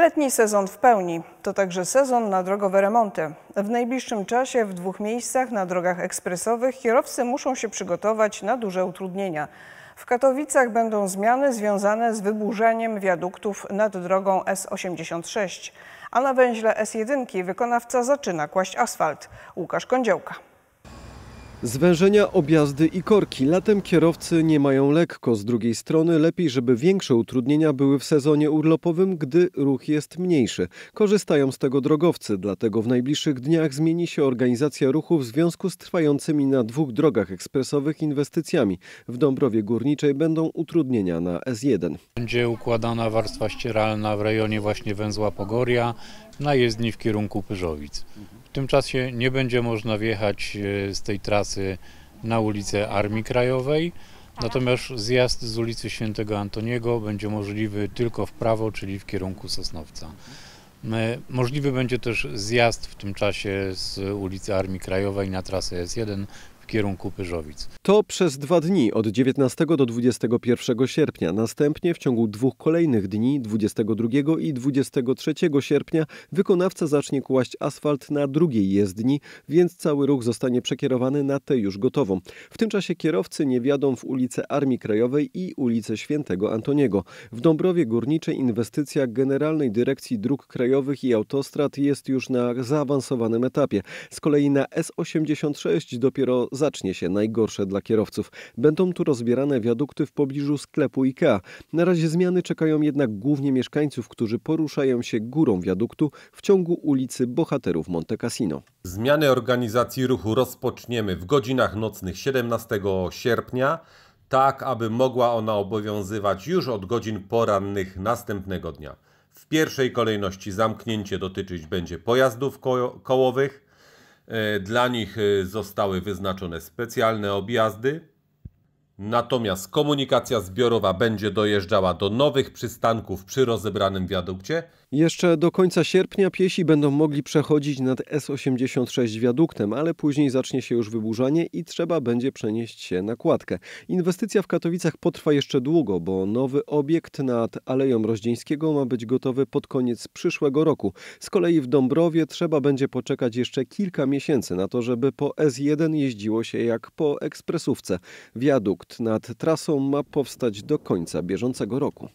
Letni sezon w pełni to także sezon na drogowe remonty. W najbliższym czasie w dwóch miejscach na drogach ekspresowych kierowcy muszą się przygotować na duże utrudnienia. W Katowicach będą zmiany związane z wyburzeniem wiaduktów nad drogą S86, a na węźle S1 wykonawca zaczyna kłaść asfalt. Łukasz Kądziołka. Zwężenia, objazdy i korki. Latem kierowcy nie mają lekko. Z drugiej strony lepiej, żeby większe utrudnienia były w sezonie urlopowym, gdy ruch jest mniejszy. Korzystają z tego drogowcy, dlatego w najbliższych dniach zmieni się organizacja ruchu w związku z trwającymi na dwóch drogach ekspresowych inwestycjami. W Dąbrowie Górniczej będą utrudnienia na S1. Będzie układana warstwa ścieralna w rejonie właśnie węzła Pogoria na jezdni w kierunku Pyżowic. W tym czasie nie będzie można wjechać e, z tej trasy na ulicę Armii Krajowej, natomiast zjazd z ulicy Świętego Antoniego będzie możliwy tylko w prawo, czyli w kierunku Sosnowca. E, Możliwy będzie też zjazd w tym czasie z ulicy Armii Krajowej na trasę S1 w kierunku Pyżowic. To przez dwa dni od 19 do 21 sierpnia. Następnie w ciągu dwóch kolejnych dni 22 i 23 sierpnia wykonawca zacznie kłaść asfalt na drugiej jezdni, więc cały ruch zostanie przekierowany na tę już gotową. W tym czasie kierowcy nie wjadą w ulicę Armii Krajowej i ulicę Świętego Antoniego. W Dąbrowie Górniczej inwestycja Generalnej Dyrekcji Dróg Krajowych i Autostrad jest już na zaawansowanym etapie. Z kolei na S86 dopiero zacznie się najgorsze dla kierowców. Będą tu rozbierane wiadukty w pobliżu sklepu IKEA. Na razie zmiany czekają jednak głównie mieszkańców, którzy poruszają się górą wiaduktu w ciągu ulicy Bohaterów Monte Cassino. Zmiany organizacji ruchu rozpoczniemy w godzinach nocnych 17 sierpnia, tak aby mogła ona obowiązywać już od godzin porannych następnego dnia. W pierwszej kolejności zamknięcie dotyczyć będzie pojazdów ko- kołowych. E, Dla nich e, zostały wyznaczone specjalne objazdy. Natomiast komunikacja zbiorowa będzie dojeżdżała do nowych przystanków przy rozebranym wiadukcie. Jeszcze do końca sierpnia piesi będą mogli przechodzić nad S86 wiaduktem, ale później zacznie się już wyburzanie i trzeba będzie przenieść się na kładkę. Inwestycja w Katowicach potrwa jeszcze długo, bo nowy obiekt nad Aleją Rozdzieńskiego ma być gotowy pod koniec przyszłego roku. Z kolei w Dąbrowie trzeba będzie poczekać jeszcze kilka miesięcy na to, żeby po S1 jeździło się jak po ekspresówce. Wiadukt nad trasą ma powstać do końca bieżącego roku.